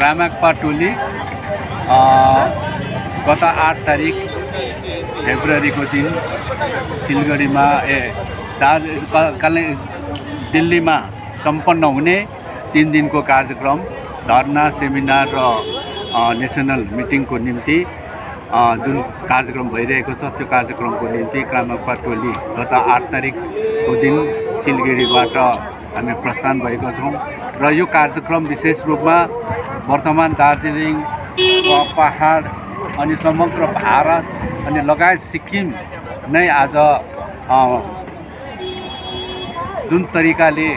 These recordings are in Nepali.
रामाक्पा टोली गत आठ तारिक फेब्रुअरीको दिन सिलगढीमा ए दार्ज काले दिल्लीमा सम्पन्न हुने तिन दिनको कार्यक्रम धर्ना सेमिनार र नेसनल मिटिङको निम्ति जुन कार्यक्रम भइरहेको छ त्यो कार्यक्रमको निम्ति क्रामक्पा टोली गत आठ तारिकको दिन सिलगढीबाट हामी प्रस्थान भएका छौँ। र यो कार्यक्रम विशेष रूपमा वर्तमान दार्जिलिङ पहाड अनि समग्र भारत अनि लगायत सिक्किम नै आज जुन तरिकाले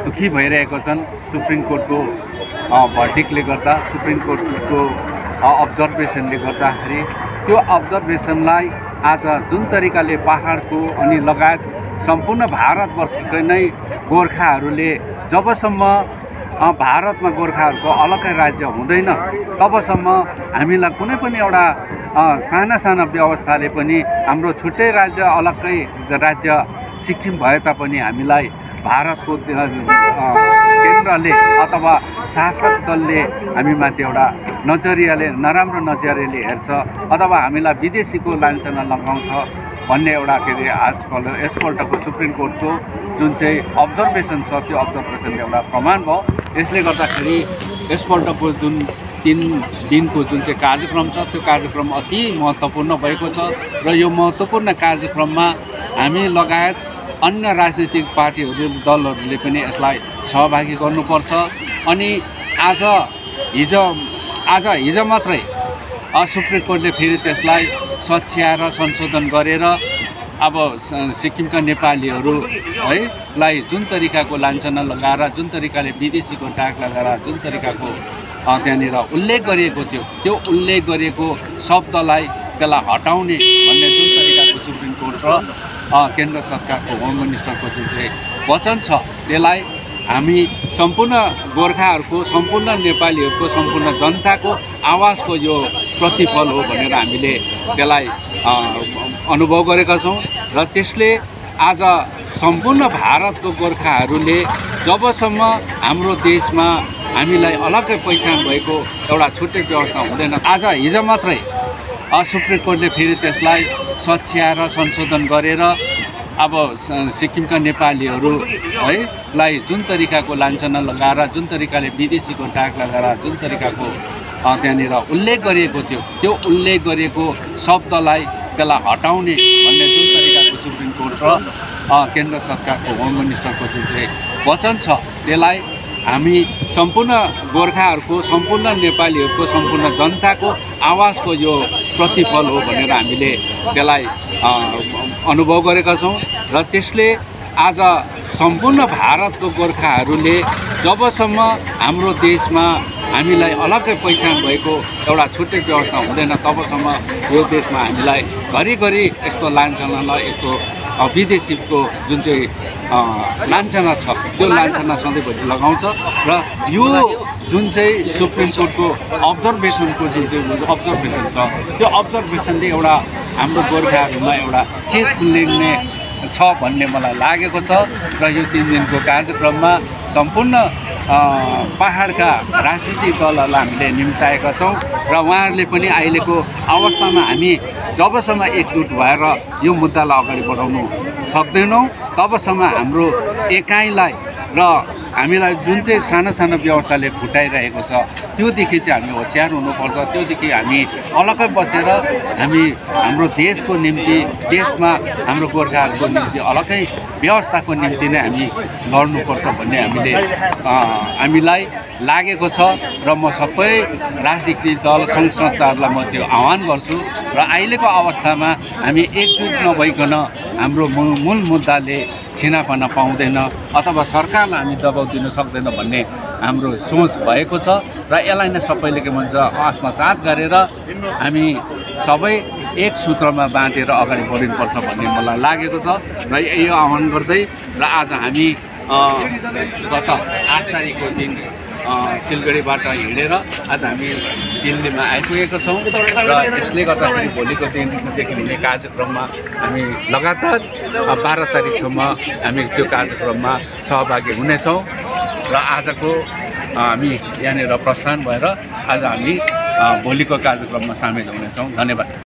दुखी भइरहेका छन् सुप्रिम कोर्टको भर्डिकले गर्दा सुप्रिम कोर्टको अब्जर्भेसनले गर्दाखेरि त्यो अब्जर्भेसनलाई आज जुन तरिकाले पहाडको अनि लगायत सम्पूर्ण भारतवर्षकै नै गोर्खाहरूले जबसम्म भारतमा गोर्खाहरूको अलग्गै राज्य हुँदैन। तबसम्म हामीलाई कुनै पनि एउटा साना साना व्यवस्थाले पनि हाम्रो छुट्टै राज्य अलग्गै राज्य सिक्किम भए तापनि हामीलाई भारतको केन्द्रले अथवा शासक दलले हामीमाथि एउटा नजरियाले नराम्रो नजरियाले हेर्छ अथवा हामीलाई विदेशीको लान्छना लगाउँछ भन्ने एउटा के अरे आजकल यसपल्टको सुप्रिम कोर्टको जुन चाहिँ अब्जर्भेसन छ त्यो अब्जर्भेसनले एउटा प्रमाण भयो। यसले गर्दाखेरि यसपल्टको जुन तिन दिनको जुन चाहिँ कार्यक्रम छ त्यो कार्यक्रम अति महत्त्वपूर्ण भएको छ र यो महत्त्वपूर्ण कार्यक्रममा हामी लगायत अन्य राजनीतिक पार्टीहरू दलहरूले पनि यसलाई सहभागी गर्नुपर्छ। अनि आज हिजो आज हिजो मात्रै सुप्रिम कोर्टले फेरि त्यसलाई सच्याएर संशोधन गरेर अब सिक्किमका नेपालीहरू है लाई जुन तरिकाको लान्छना लगाएर जुन तरिकाले विदेशीको ट्याग लगाएर जुन तरिकाको त्यहाँनिर उल्लेख गरिएको थियो त्यो उल्लेख गरिएको शब्दलाई त्यसलाई हटाउने भन्ने जुन तरिकाको सुप्रिम कोर्ट र केन्द्र सरकारको होम मिनिस्टरको जुन चाहिँ वचन छ त्यसलाई हामी सम्पूर्ण गोर्खाहरूको सम्पूर्ण नेपालीहरूको सम्पूर्ण जनताको आवाजको यो प्रतिफल हो भनेर हामीले त्यसलाई अनुभव गरेका छौँ र त्यसले आज सम्पूर्ण भारतको गोर्खाहरूले जबसम्म हाम्रो देशमा हामीलाई अलग्गै पहिचान भएको एउटा छुट्टै व्यवस्था हुँदैन आज हिजो मात्रै सुप्रिम कोर्टले फेरि त्यसलाई सच्याएर संशोधन गरेर अब सिक्किमका नेपालीहरू है लाई जुन तरिकाको लान्छना लगाएर जुन तरिकाले विदेशीको ट्याग लगाएर जुन तरिकाको त्यहाँनिर उल्लेख गरिएको थियो त्यो उल्लेख गरिएको शब्दलाई त्यसलाई हटाउने भन्ने जुन तरिकाको सुप्रिम कोर्ट र केन्द्र सरकारको होम मिनिस्टरको जुन चाहिँ वचन छ त्यसलाई हामी सम्पूर्ण गोर्खाहरूको सम्पूर्ण नेपालीहरूको सम्पूर्ण जनताको आवाजको यो प्रतिफल हो भनेर हामीले त्यसलाई अनुभव गरेका छौँ र त्यसले आज सम्पूर्ण भारतको गोर्खाहरूले जबसम्म हाम्रो देशमा हामीलाई अलग्गै पहिचान भएको एउटा छुट्टै व्यवस्था हुँदैन तबसम्म यो देशमा हामीलाई घरिघरि यस्तो लान्छनालाई यस्तो विदेशीको जुन चाहिँ लान्छना छ त्यो लान्छना सधैँभरि लगाउँछ र यो जुन चाहिँ सुप्रिम कोर्टको अब्जर्भेसनको जुन चाहिँ अब्जर्भेसन छ त्यो अब्जर्भेसनले एउटा हाम्रो गोर्खाहरूमा एउटा चेत खुल्ने छ भन्ने मलाई लागेको छ र यो तिन दिनको कार्यक्रममा सम्पूर्ण पाहाडका राजनीतिक दलहरूलाई हामीले निम्ताएका छौँ र उहाँहरूले पनि अहिलेको अवस्थामा हामी जबसम्म एकजुट भएर यो मुद्दालाई अगाडि बढाउनु सक्दैनौँ तबसम्म हाम्रो एकाइलाई र हामीलाई जुन चाहिँ सानो सानो व्यवस्थाले फुटाइरहेको छ त्योदेखि चाहिँ हामी होसियार हुनुपर्छ। त्योदेखि हामी अलग्गै बसेर हामी हाम्रो देशको निम्ति देशमा हाम्रो गोर्खाहरूको निम्ति अलग्गै व्यवस्थाको निम्ति नै हामी लड्नुपर्छ भन्ने हामीले हामीलाई लागेको छ। र म सबै राजनीतिक दल सङ्घ संस्थाहरूलाई म त्यो आह्वान गर्छु। र अहिलेको अवस्थामा हामी एकजुट नभइकन हाम्रो मूल मुद्दाले छिनाफाना पाउँदैन। अथवा सरकारलाई हामी दबाउ दिन सक्दैन भन्ने हाम्रो सोच भएको छ र यसलाई नै सबैले के भन्छ आत्मसात गरेर हामी सबै एक सूत्रमा बाँधेर अगाडि बढिनुपर्छ भन्ने मलाई लागेको छ र यो आह्वान गर्दै र आज हामी गत आठ तारिकको दिन सिलगढीबाट हिँडेर आज हामी दिल्लीमा आइपुगेका छौँ र यसले गर्दाखेरि भोलिको दिनदेखि हुने कार्यक्रममा हामी लगातार बाह्र तारिकसम्म हामी त्यो कार्यक्रममा सहभागी हुनेछौँ। र आजको हामी यहाँनिर प्रस्थान भएर आज हामी भोलिको कार्यक्रममा सामेल हुनेछौँ। धन्यवाद।